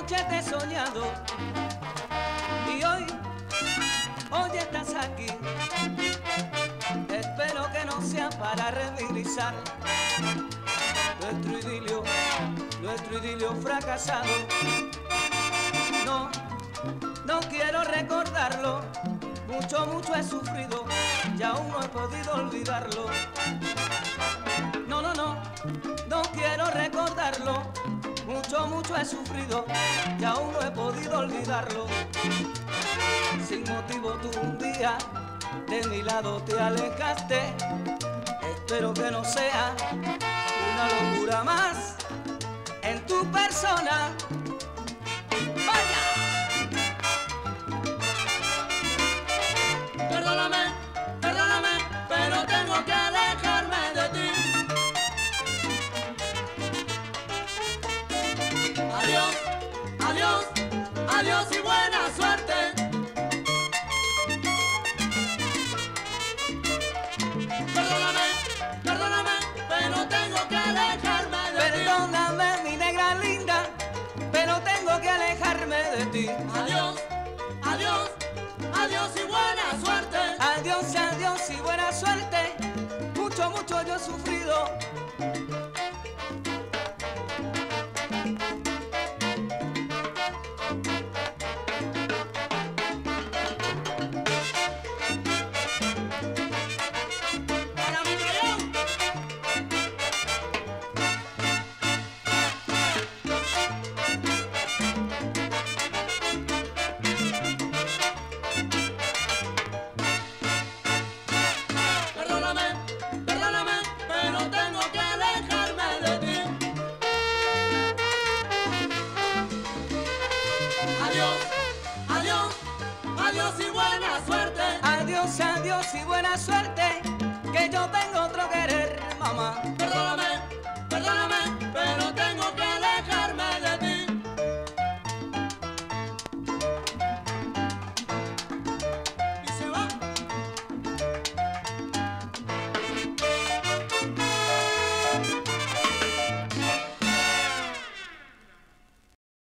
noche te he soñado y hoy, hoy estás aquí. Espero que no sea para revitalizar nuestro idilio, nuestro idilio fracasado. No, no quiero recordarlo, mucho, mucho he sufrido y aún no he podido olvidarlo. Mucho, mucho he sufrido y aún no he podido olvidarlo. Sin motivo tú un día de mi lado te alejaste, espero que no sea una locura más en tu persona. Y buena suerte. Perdóname, perdóname, pero tengo que alejarme de ti. Perdóname, mi negra linda, pero tengo que alejarme de ti. Adiós, adiós, adiós y buena suerte. Adiós, adiós y buena suerte. Mucho, mucho yo he adiós y buena suerte. Adiós, adiós y buena suerte. Que yo tengo otro querer, mamá.